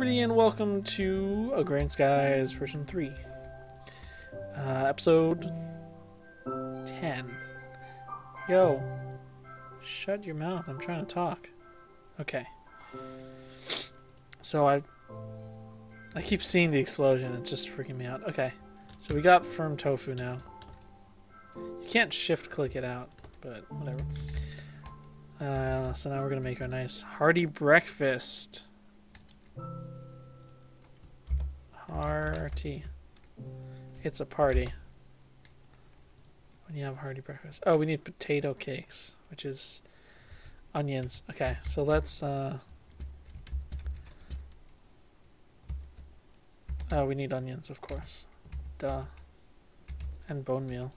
and welcome to Agrarian Skies version 3. Uh, episode 10. Yo, shut your mouth, I'm trying to talk. Okay. So I I keep seeing the explosion, it's just freaking me out. Okay, so we got firm tofu now. You can't shift click it out, but whatever. Uh, so now we're gonna make our nice hearty breakfast. Hearty. It's a party. When you have a hearty breakfast. Oh, we need potato cakes, which is onions. Okay, so let's uh Oh, we need onions, of course. Duh. And bone meal.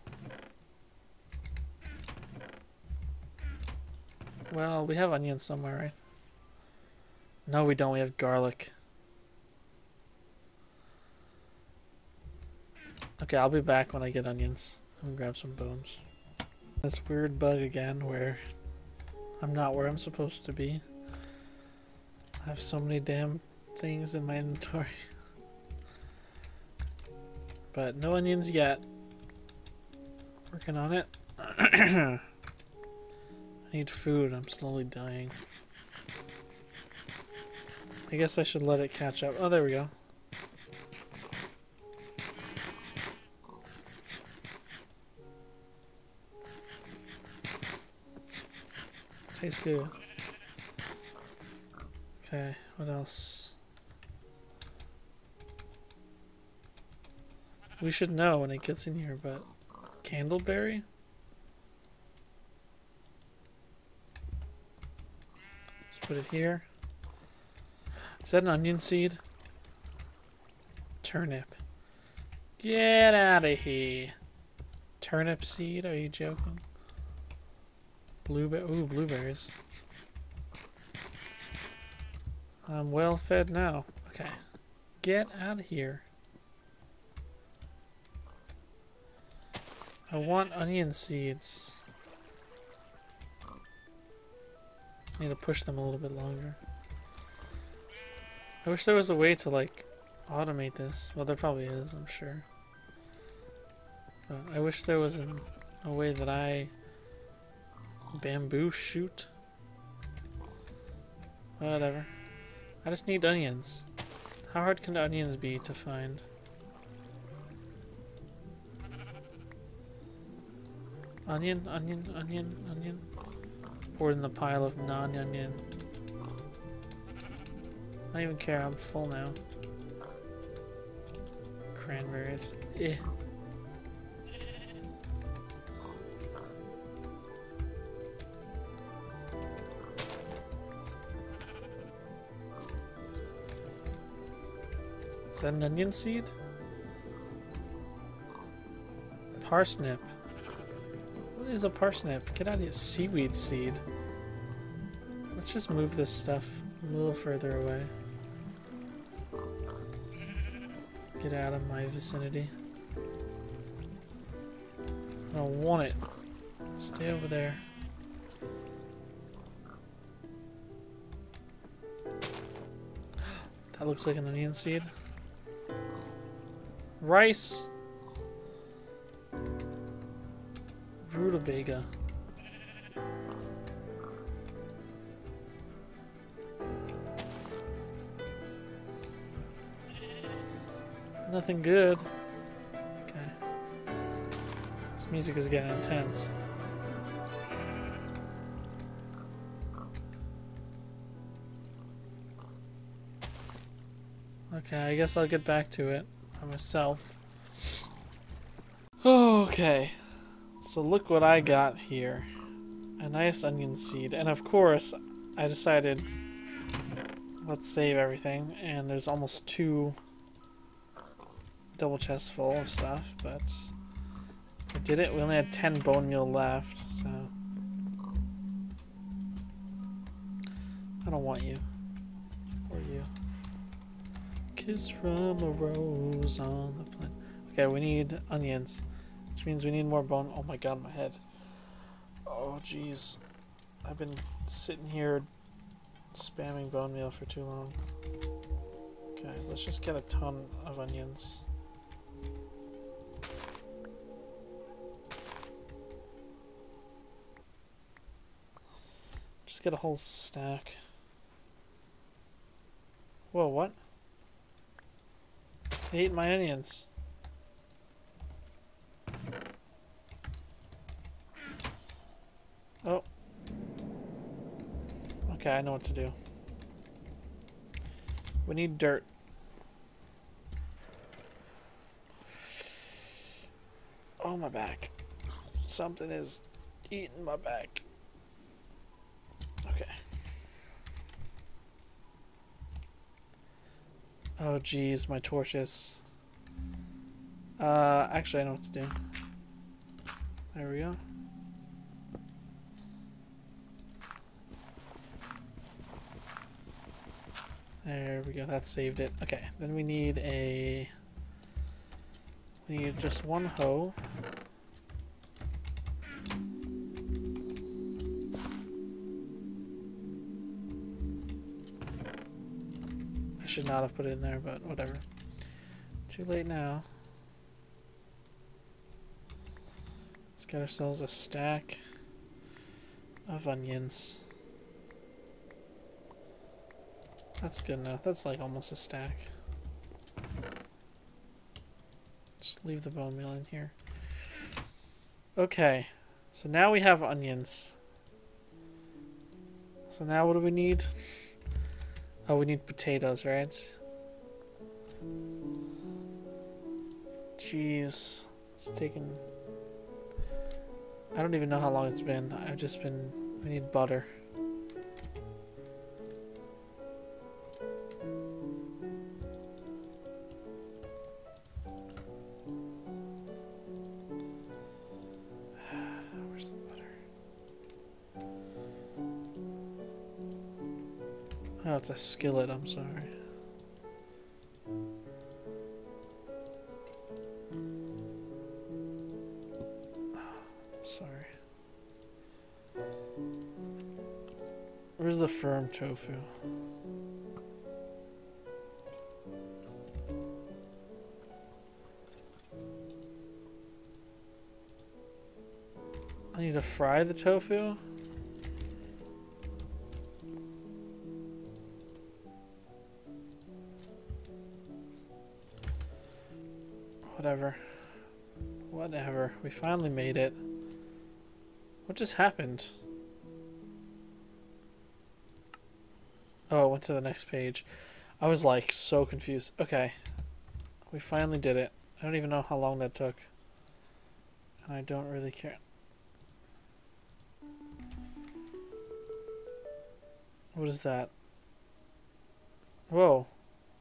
Well, we have onions somewhere, right? No, we don't. We have garlic. Okay, I'll be back when I get onions. I'm grab some bones. This weird bug again where I'm not where I'm supposed to be. I have so many damn things in my inventory. but no onions yet. Working on it. I need food. I'm slowly dying. I guess I should let it catch up. Oh, there we go. Tastes good. Okay, what else? We should know when it gets in here, but candleberry? Let's put it here. Is that an onion seed? Turnip. Get out of here. Turnip seed? Are you joking? Blueberry. Ooh, blueberries. I'm well fed now. Okay. Get out of here. I want onion seeds. I Need to push them a little bit longer. I wish there was a way to like automate this. Well, there probably is, I'm sure. But I wish there was an, a way that I bamboo shoot. Whatever. I just need onions. How hard can onions be to find? Onion, onion, onion, onion. Pour in the pile of non-onion. I don't even care, I'm full now. Cranberries. Eh. Is that an onion seed? Parsnip. What is a parsnip? Get out of here. Seaweed seed. Let's just move this stuff a little further away. Get out of my vicinity. I don't want it. Stay over there. That looks like an onion seed. Rice! Rutabaga. Nothing good. Okay. This music is getting intense. Okay, I guess I'll get back to it by myself. Okay, so look what I got here. A nice onion seed. And of course, I decided, let's save everything. And there's almost two double chests full of stuff, but we did it. We only had 10 bone meal left, so... I don't want you. Kiss from a rose on the plant. Okay, we need onions. Which means we need more bone. Oh my god, my head. Oh, jeez. I've been sitting here spamming bone meal for too long. Okay, let's just get a ton of onions. Just get a whole stack. Whoa, what? I ate my onions. Oh. Okay, I know what to do. We need dirt. Oh, my back. Something is eating my back. Okay. Oh, geez, my torches. Uh, actually, I know what to do. There we go. There we go, that saved it. Okay, then we need a... We need just one hoe. Should not have put it in there, but whatever. Too late now. Let's get ourselves a stack of onions. That's good enough. That's like almost a stack. Just leave the bone meal in here. Okay. So now we have onions. So now what do we need? Oh, we need potatoes, right? Jeez. It's taken... I don't even know how long it's been. I've just been... We need butter. A skillet, I'm sorry. sorry. Where's the firm tofu? I need to fry the tofu? Whatever. Whatever. We finally made it. What just happened? Oh, it went to the next page. I was like so confused. Okay. We finally did it. I don't even know how long that took. And I don't really care. What is that? Whoa.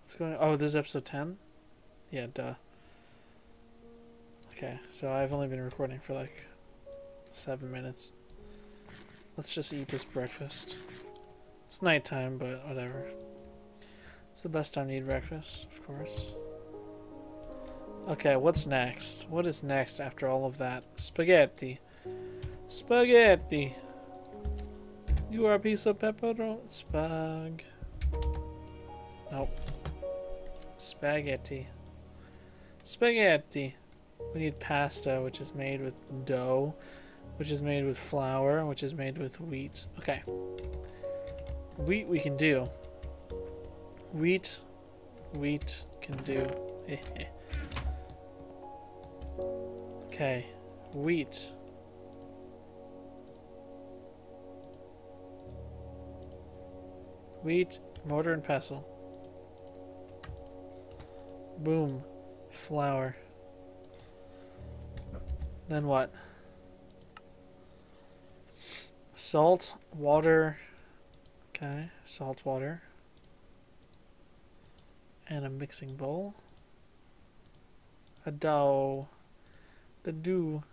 What's going on? Oh, this is episode 10? Yeah, duh. Okay, so I've only been recording for like seven minutes. Let's just eat this breakfast. It's nighttime, but whatever. It's the best time to eat breakfast, of course. Okay, what's next? What is next after all of that? Spaghetti. Spaghetti. You are a piece of pepperoni. Spag. Nope. Spaghetti. Spaghetti. We need pasta, which is made with dough, which is made with flour, which is made with wheat. Okay. Wheat we can do. Wheat, wheat can do. okay. Wheat. Wheat, mortar and pestle. Boom. Flour. Then what? Salt, water. Okay, salt, water. And a mixing bowl. A dough. The dough.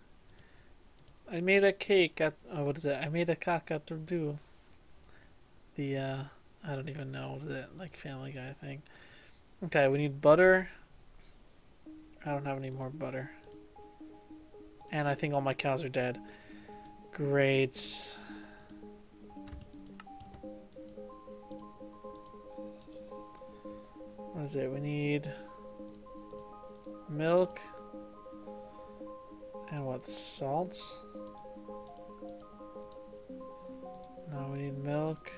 I made a cake at, oh, what is it? I made a cake out of dough. The, uh, I don't even know, it? Like Family Guy thing. Okay, we need butter. I don't have any more butter. And I think all my cows are dead. Great. What is it? We need milk and what? Salt? No, we need milk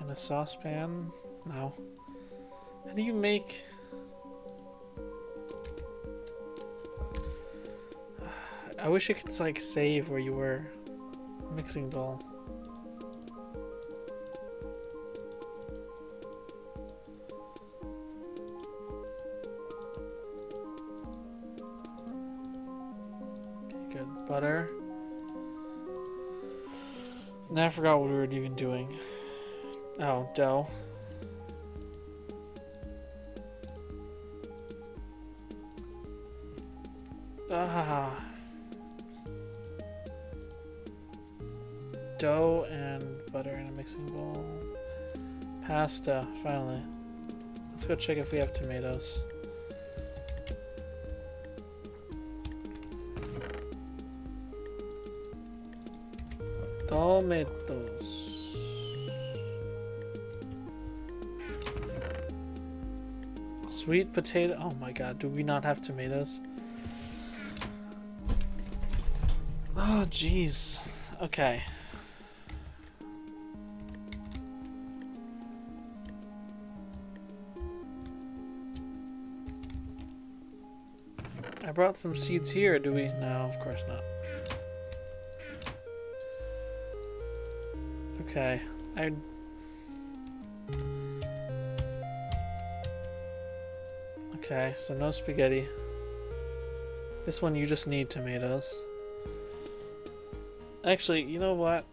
in a saucepan. No. How do you make... I wish you could like save where you were. Mixing bowl. Okay, good. Butter. Now I forgot what we were even doing. Oh, dough. Pasta, finally. Let's go check if we have tomatoes. Tomatoes. Sweet potato. Oh my god, do we not have tomatoes? Oh, jeez. Okay. I brought some seeds here. Do we? No, of course not. Okay. I. Okay, so no spaghetti. This one you just need tomatoes. Actually, you know what?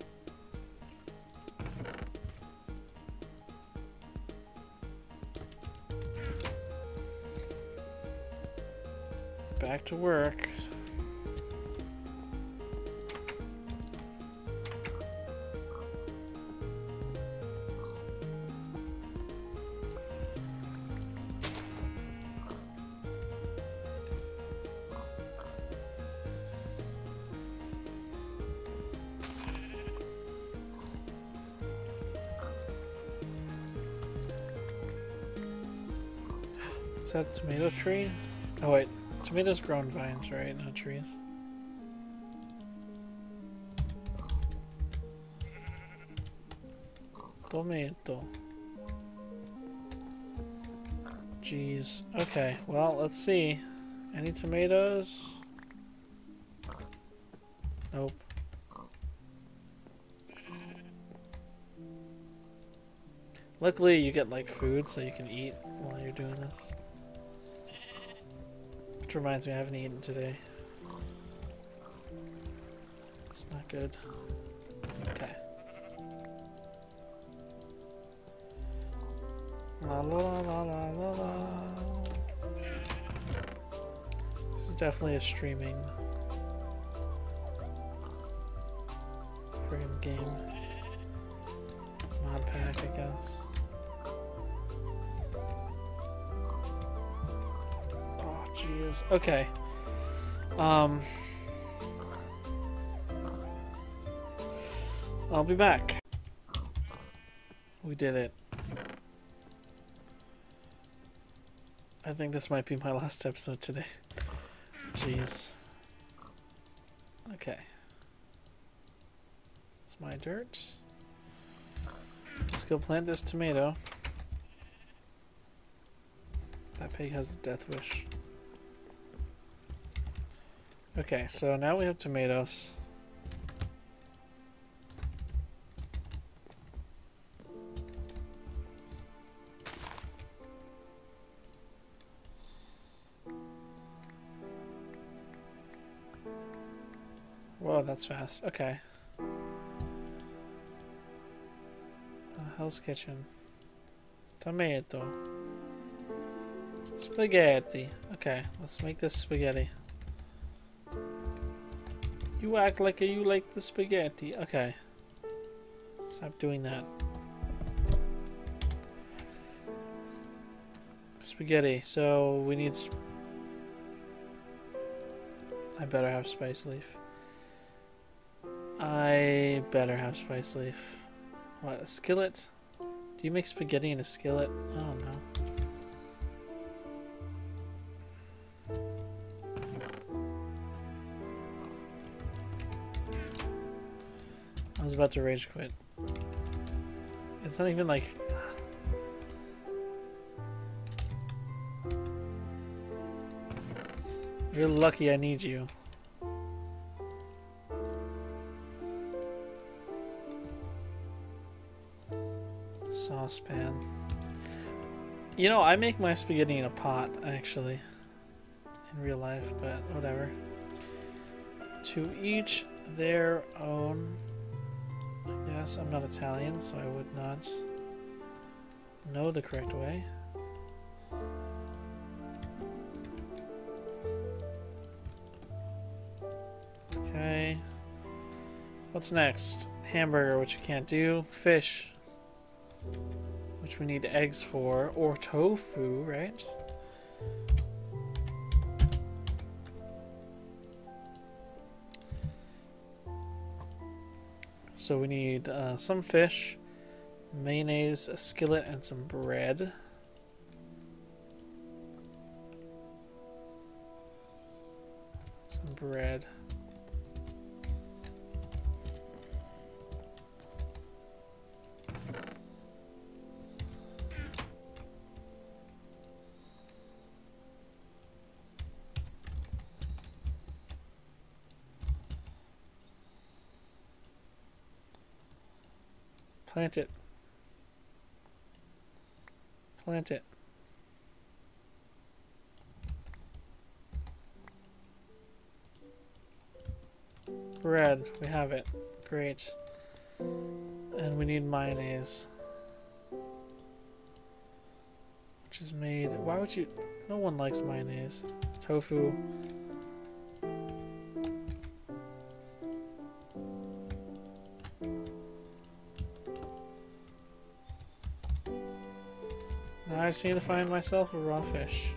That tomato tree? Oh wait, tomatoes grow on vines, right? Not trees. Tomato. Jeez. Okay, well, let's see. Any tomatoes? Nope. Luckily, you get like food so you can eat while you're doing this. Which reminds me, I haven't eaten today. It's not good. Okay. La la la la la la. This is definitely a streaming friggin' game. Okay. Um. I'll be back. We did it. I think this might be my last episode today. Jeez. Okay. It's my dirt. Let's go plant this tomato. That pig has a death wish. Okay, so now we have tomatoes. Whoa, that's fast. Okay. Uh, Hell's Kitchen. Tomato. Spaghetti. Okay, let's make this spaghetti. You act like you like the spaghetti. Okay. Stop doing that. Spaghetti. So we need. I better have spice leaf. I better have spice leaf. What, a skillet? Do you make spaghetti in a skillet? I don't about to rage quit. It's not even like... You're lucky I need you. Saucepan. You know, I make my spaghetti in a pot, actually. In real life, but whatever. To each their own. Yes, I'm not Italian, so I would not know the correct way. Okay. What's next? Hamburger, which you can't do. Fish, which we need eggs for. Or tofu, right? So we need uh, some fish, mayonnaise, a skillet, and some bread. Some bread. Plant it. Plant it. Bread. We have it. Great. And we need mayonnaise. Which is made... Why would you... No one likes mayonnaise. Tofu. I just need to find myself a raw fish.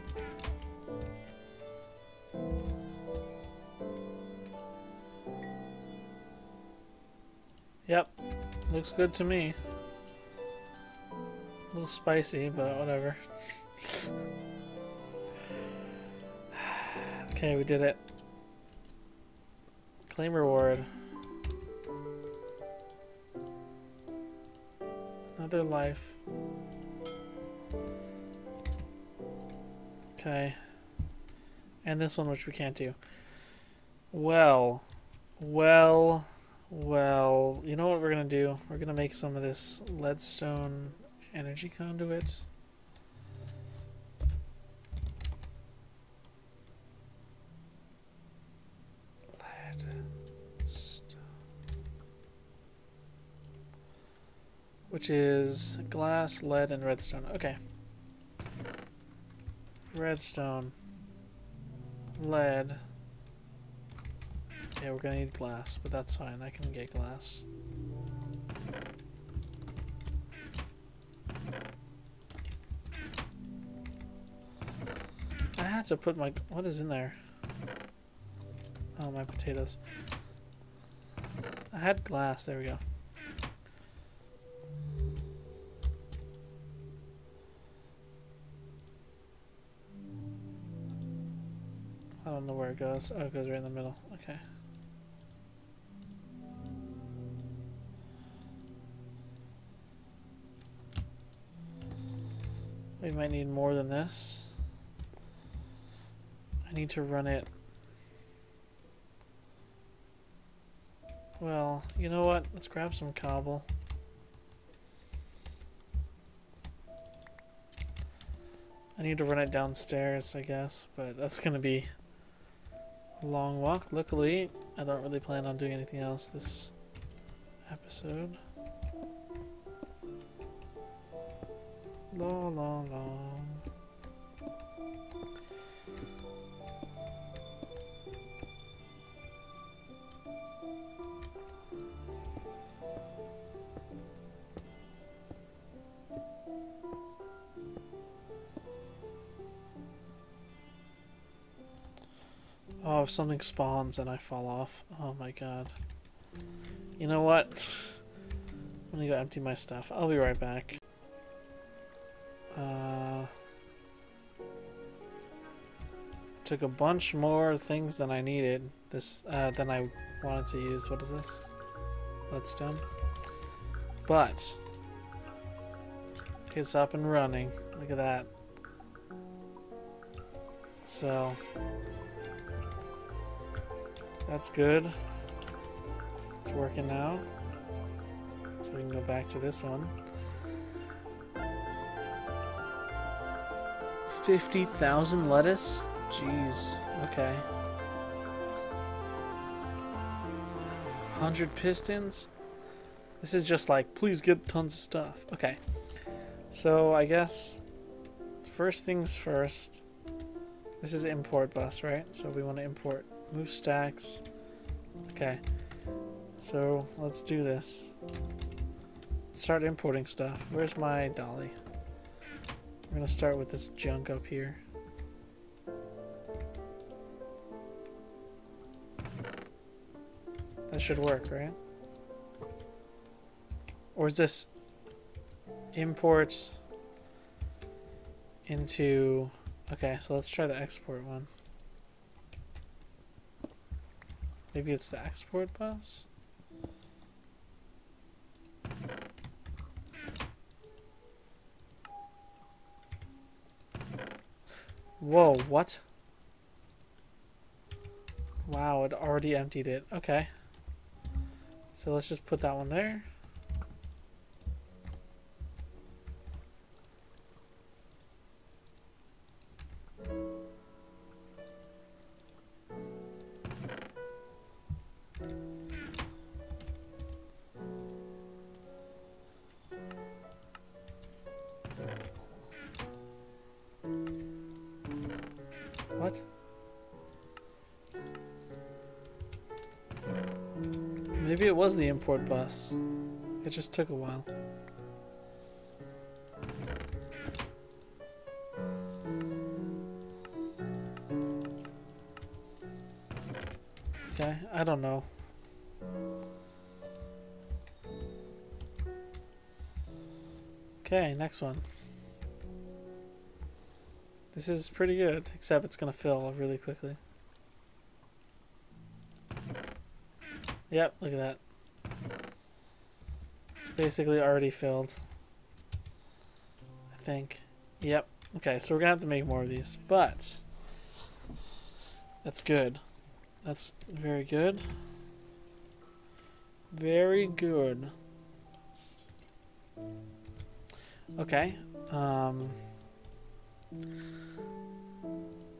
Yep, looks good to me. A little spicy, but whatever. okay, we did it. Claim reward. Another life. Okay. And this one, which we can't do. Well, well, well, you know what we're going to do? We're going to make some of this leadstone energy conduit. Leadstone. Which is glass, lead, and redstone. Okay. Redstone. Lead. Yeah, we're gonna need glass, but that's fine. I can get glass. I had to put my... What is in there? Oh, my potatoes. I had glass. There we go. Don't know where it goes. Oh, it goes right in the middle. Okay. We might need more than this. I need to run it. Well, you know what? Let's grab some cobble. I need to run it downstairs, I guess, but that's to be long walk. Luckily, I don't really plan on doing anything else this episode. La la la. Oh, if something spawns and I fall off. Oh my god. You know what? I'm gonna go empty my stuff. I'll be right back. Uh, took a bunch more things than I needed. This uh, than I wanted to use. What is this? Leadstone. But it's up and running. Look at that. So that's good. It's working now. So we can go back to this one. 50,000 lettuce? Jeez. Okay. 100 pistons? This is just like, please get tons of stuff. Okay. So I guess first things first. This is import bus, right? So we want to import move stacks. Okay. So let's do this. Start importing stuff. Where's my dolly? We're gonna start with this junk up here. That should work, right? Or is this imports into... Okay, so let's try the export one. Maybe it's the export bus? Whoa, what? Wow, it already emptied it. Okay. So let's just put that one there. Was import bus. It just took a while. Okay, I don't know. Okay, next one. This is pretty good, except it's gonna fill really quickly. Yep, look at that basically already filled. I think. Yep. Okay, so we're gonna have to make more of these, but that's good. That's very good. Very good. Okay. Um,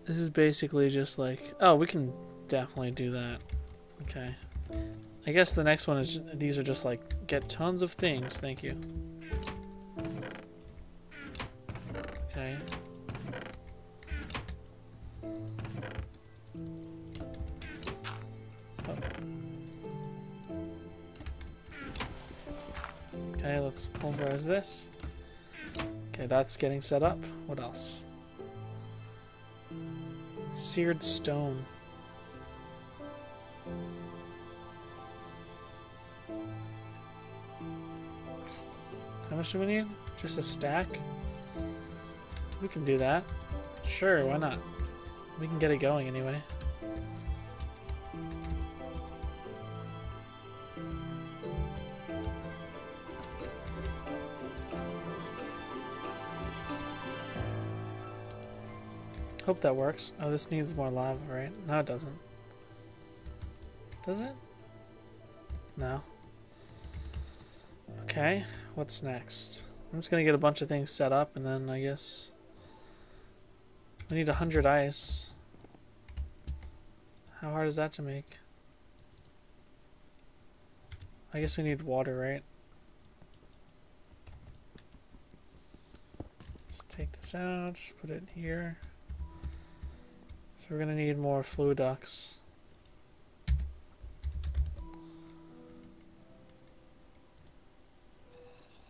this is basically just like, oh, we can definitely do that. Okay. I guess the next one is, these are just like, get tons of things, thank you. Okay. Okay, let's pulverize this. Okay, that's getting set up. What else? Seared stone. Do we need? Just a stack? We can do that. Sure, why not? We can get it going anyway. Hope that works. Oh, this needs more lava, right? No, it doesn't. Does it? No. Okay, what's next? I'm just gonna get a bunch of things set up and then I guess we need a hundred ice. How hard is that to make? I guess we need water, right? Let's take this out, put it here. So we're gonna need more fluid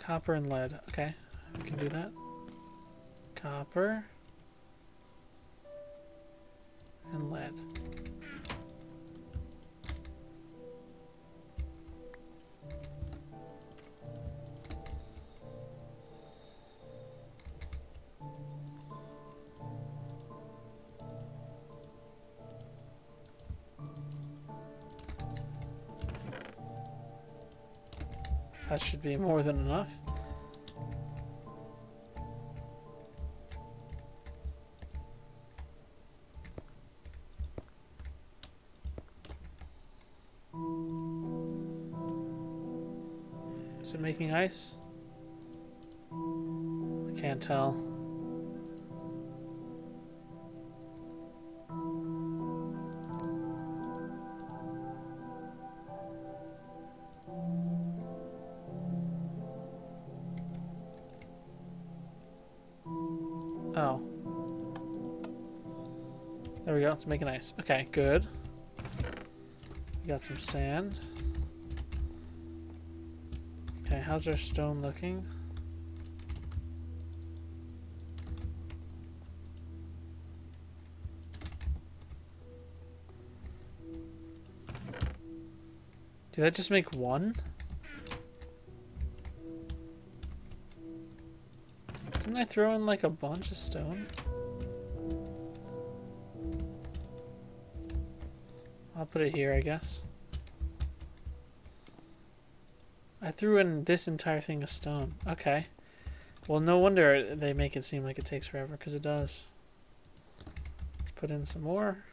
Copper and lead. Okay, we can do that. Copper and lead. That should be more than enough. Is it making ice? I can't tell. We make it's making ice. Okay, good. We got some sand. Okay, how's our stone looking? Did that just make one? Didn't I throw in like a bunch of stone? Put it here, I guess. I threw in this entire thing of stone. Okay. Well, no wonder they make it seem like it takes forever, because it does. Let's put in some more.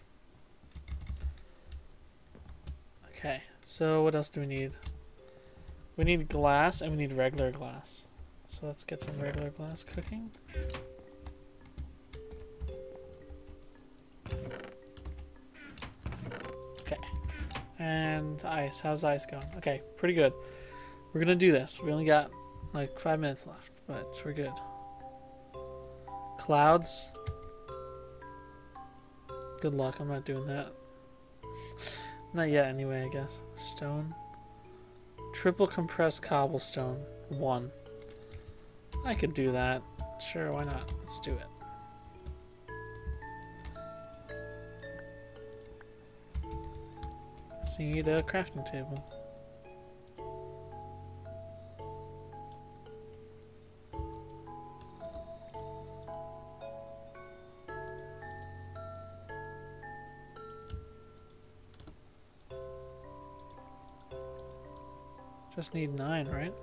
Okay, so what else do we need? We need glass, and we need regular glass. So let's get some regular glass cooking. And ice. How's ice going? Okay, pretty good. We're gonna do this. We only got like five minutes left, but we're good. Clouds. Good luck. I'm not doing that. not yet, anyway, I guess. Stone. Triple compressed cobblestone. One. I could do that. Sure, why not? Let's do it. Need a crafting table. Just need nine, right?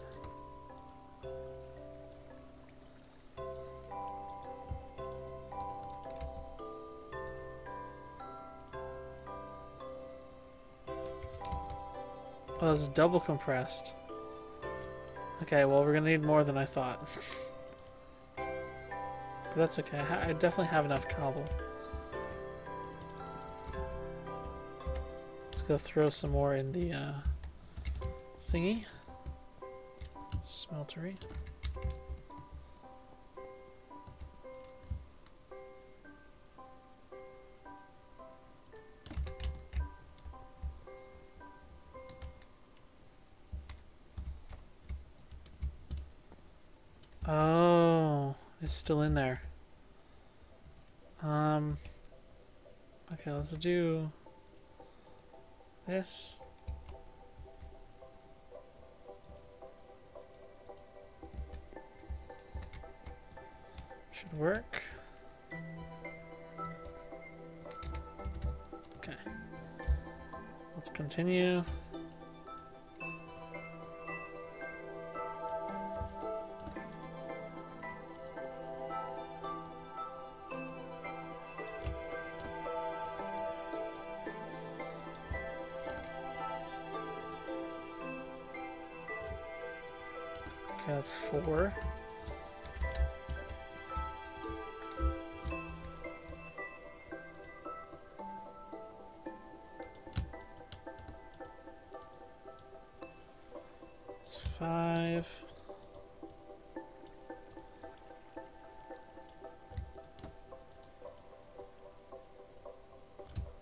Oh, it's double compressed. Okay, well, we're gonna need more than I thought. but that's okay. I, I definitely have enough cobble. Let's go throw some more in the uh, thingy. Smeltery. It's still in there. Um, okay, let's do this. Should work. Okay. Let's continue.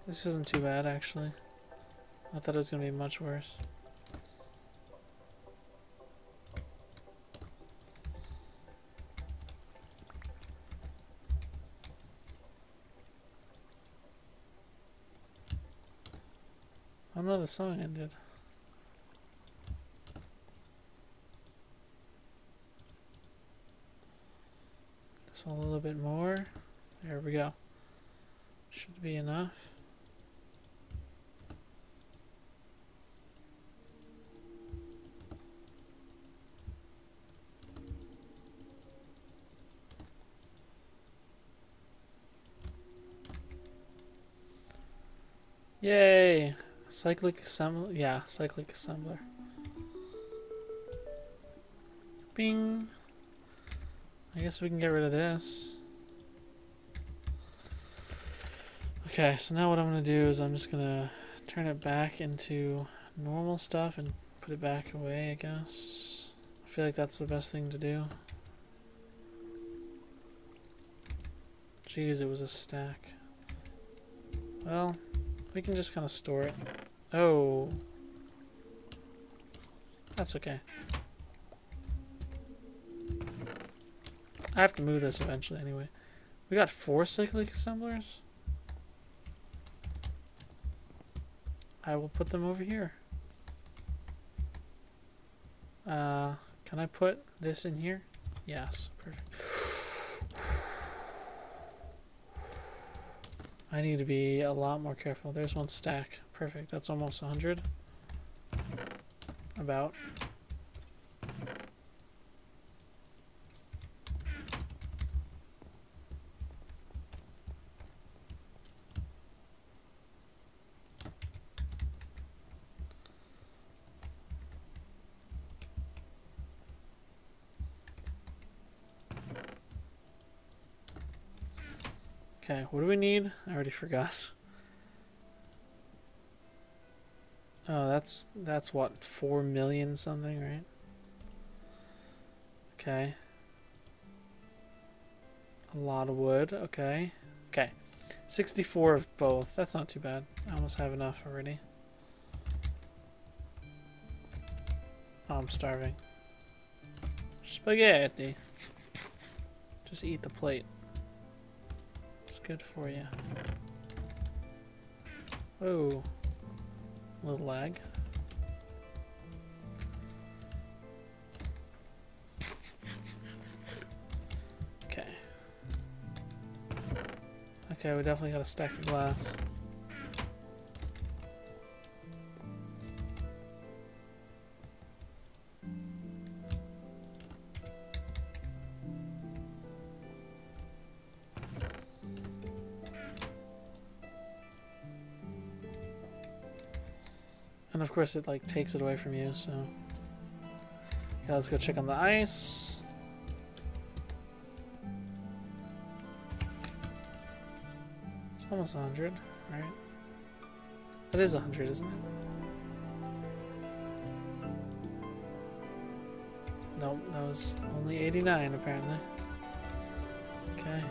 This isn't too bad, actually. I thought it was going to be much worse. Oh no, the song ended. Just a little bit more. There we go. Should be enough. Yay! Cyclic assembler. Yeah, cyclic assembler. Bing. I guess we can get rid of this. Okay, so now what I'm going to do is I'm just going to turn it back into normal stuff and put it back away, I guess. I feel like that's the best thing to do. Jeez, it was a stack. Well, we can just kind of store it. Oh. That's okay. I have to move this eventually anyway. We got four cyclic assemblers? I will put them over here. Uh, can I put this in here? Yes, perfect. I need to be a lot more careful. There's one stack. Perfect. That's almost 100. About. Okay, what do we need? I already forgot. Oh, that's that's what four million something, right? Okay. A lot of wood. Okay. Okay. 64 of both. That's not too bad. I almost have enough already. Oh, I'm starving. Spaghetti. Just eat the plate. It's good for you. Oh, a little lag. Okay. Okay, we definitely got a stack of glass. Course it like takes it away from you, so... Yeah, let's go check on the ice. It's almost 100, right? It is 100, isn't it? Nope, that was only 89 apparently. Okay.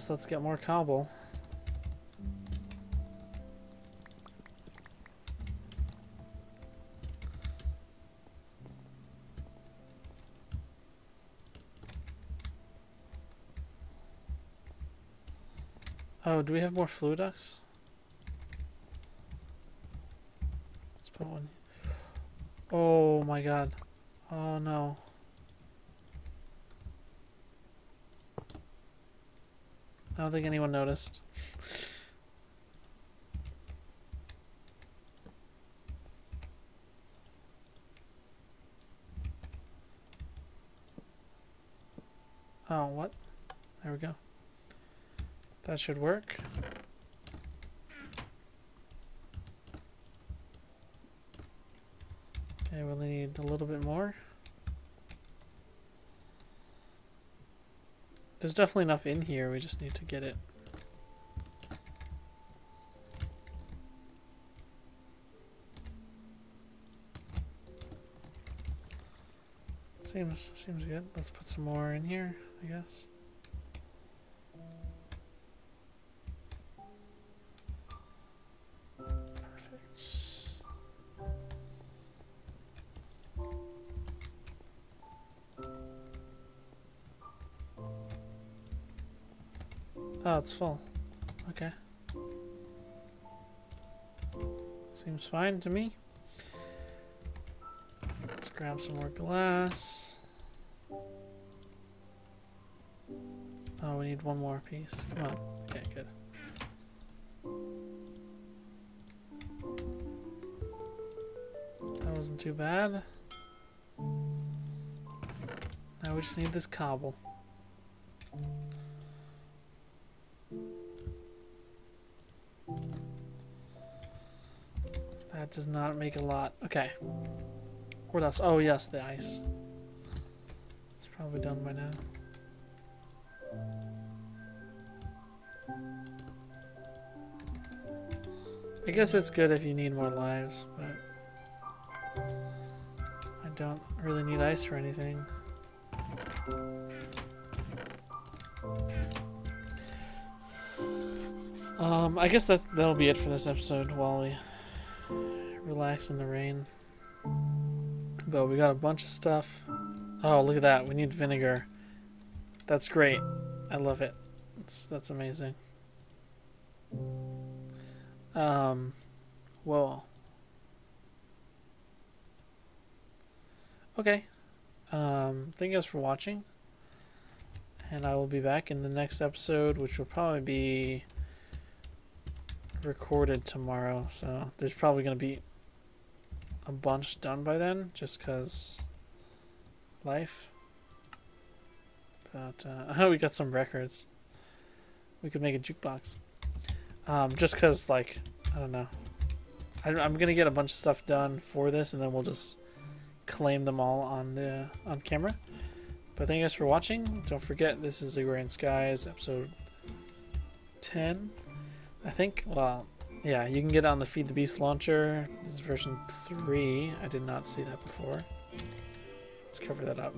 Guess let's get more cobble. Oh, do we have more fluiducts? Let's put one. Oh my god. Oh no. I don't think anyone noticed. Oh, what? There we go. That should work. Okay, we'll need a little bit more. There's definitely enough in here, we just need to get it. Seems seems good. Let's put some more in here, I guess. it's full. Okay. Seems fine to me. Let's grab some more glass. Oh, we need one more piece. Come on. Okay, good. That wasn't too bad. Now we just need this cobble. That does not make a lot. Okay. What else? Oh, yes, the ice. It's probably done by now. I guess it's good if you need more lives, but I don't really need ice for anything. Um, I guess that that'll be it for this episode we relax in the rain. But we got a bunch of stuff. Oh, look at that. We need vinegar. That's great. I love it. That's that's amazing. Um, well. Okay. Um, thank you guys for watching. And I will be back in the next episode, which will probably be recorded tomorrow. So there's probably going to be a bunch done by then, just because life. But uh, we got some records. We could make a jukebox. Um, just because, like, I don't know. I, I'm gonna get a bunch of stuff done for this, and then we'll just claim them all on the on camera. But thank you guys for watching. Don't forget, this is Agrarian Skies, episode 10. I think, well, yeah, you can get on the Feed the Beast launcher. This is version 3. I did not see that before. Let's cover that up.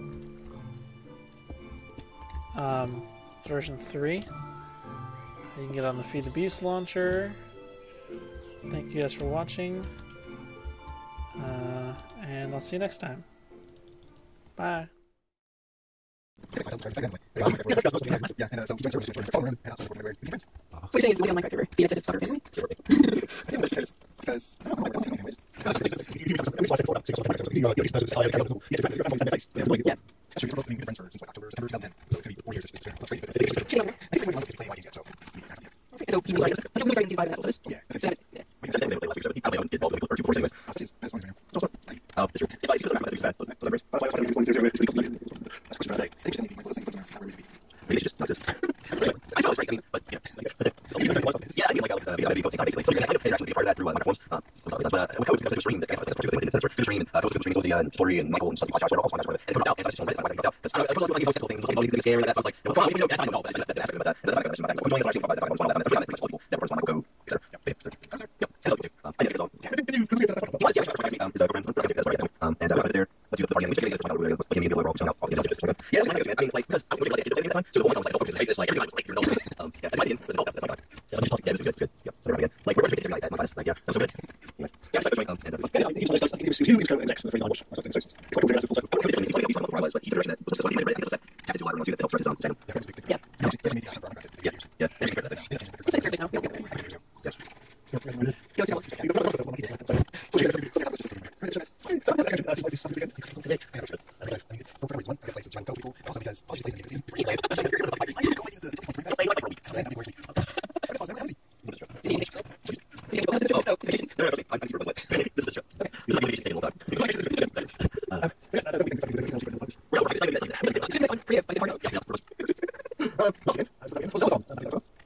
Um, it's version 3. You can get on the Feed the Beast launcher. Thank you guys for watching. Uh, and I'll see you next time. Bye. So you're saying it's money on Minecraft server, being obsessive soccer family? Because because I don't know what else Yeah. Actually, we've both friends for since like October, September 2010. So it's gonna be four years. It's So he was starting, like, he was starting season five and that's what it is. Yeah, that's So it. that- yeah. We can just say last week, so I don't get involved with or two anyways. That's just that's one thing. So like Oh, that's true. If I use it, that's bad. That's whatever. that's why I was trying to do it. That's what's right. They should be like listening to them. Not really be. Maybe it's just not this. I feel it's right. I mean, but yeah, yeah. I mean, like, uh, maybe posting time basically. So you're gonna actually be a part of that through uh, microphones. Um, that's what uh, with code because there's a stream that that's part of it. That's a stream. Uh, goes to the streams with the uh, story and Michael and stuff. Watch out, all that's part of it. And put it out. And I just don't like it out because I was like, those things. Like, oh, things scary. That's like, you know, fine. You know, that's not all. But that's that's but that's that's not going to I'm joining actually that's one that's pretty much all people. That was Michael Go, etc. Yep. Yep. That's okay. Um, I think it's all. He was, yeah, actually, um, his uh, girlfriend. That's right. Um, and uh, got it there. Let's do the party. Let's get it. Let's get it. We're all all the stuff. Yeah, it's I mean, like because I was like at the time. So the one I was like, oh, focus. This like everything like you're not. Um, yeah, that's my opinion. That's all. That's my god. Yeah, this is good. Good. Yeah. So again, like we're going to like that. My class. Like yeah, that's so good. Yeah, it's like um, and uh, Yeah, I think it's like, I think it was two intro index and the three line watch or something. So it's it's quite a full cycle. I think it's like it's like where I was, but either direction that was just like I think it's like happy to a lot of ones that helps write this on. Second. Yeah, that's a big thing. Yeah. Yeah, it's media. I've run around it. Yeah. Yeah. Yeah. Yeah. Yeah. It's like service now. We don't get it. Yes. Go to the Also because all these places need to be I used to go into the Steve, Steve, Steve, Steve, Steve, No, no, no, I'm I'm but this is true. This is like a all time. Uh, well, it's like that's like Steve, next one, creative, but it's hard. yeah, yeah.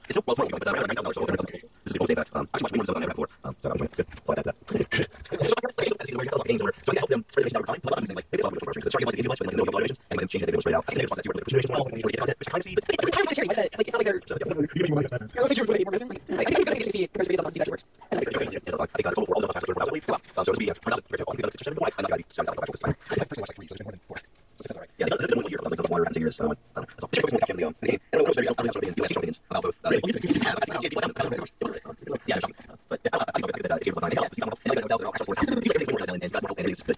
It's so well, it's but uh, right now, so this is people say that. Um, I watched one of them before. Um, so I'm good. So that's that. It's just like it's where you have a lot of games where so you help them spread over time. A lot of things like it's all good for because it's starting to like but like no automations and then change that straight out. I think it's that you were the situation well, you get content, which of see, but Every time I share, like I said, like, it's not like they're, so yeah. they're also sure way more person. Like, like, I think it's good to see compared to videos on see that works. Like, I think uh, total for all the for I believe. Um, so it's be uh, for example, I think that's just I'm not going to be so that's this time. I've pretty much like three, so it's been more than four. It's. Yeah, the, the, the one year, like the water and years. Um, uh, that's all. It's just focusing on the game. And it was very, I don't know, sort of, you have opinions about both. Uh, yeah, but I think that it was. It's not, and like that was all actually worth it. It's like more and it's not it's good. So that's all I have. I was just trying to. It's very much this year I thought, um, people always trying to think that that memories, I think, was my brain. Yeah, it's pretty. It's like a theme was it's all the same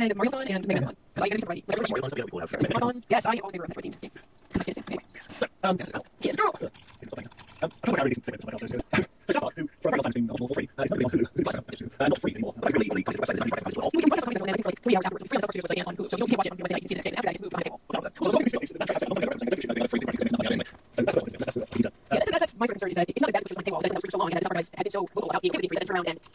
and, fun, and one. Because I get. Yes, I Team. Yes. Yes, yes, anyway. Um, Yes. Um, I don't know how these things somebody else is doing. So Spark, who for a very long time has been eligible for free, uh, is nobody on Hulu, who plus, uh, not free anymore. Like really, really, the website is pretty price as well. We can watch this on I think for like three hours afterwards. Free on Star Studios website and on Hulu. So you don't get to watch it on your website. You can see it next day. After that, it's moved behind the paywall. So, so something is the natural asset. I'm not going to go I think we should have free because nothing anyway. So that's what that's what we need to. Yeah, that's, that's my sort of concern is that it's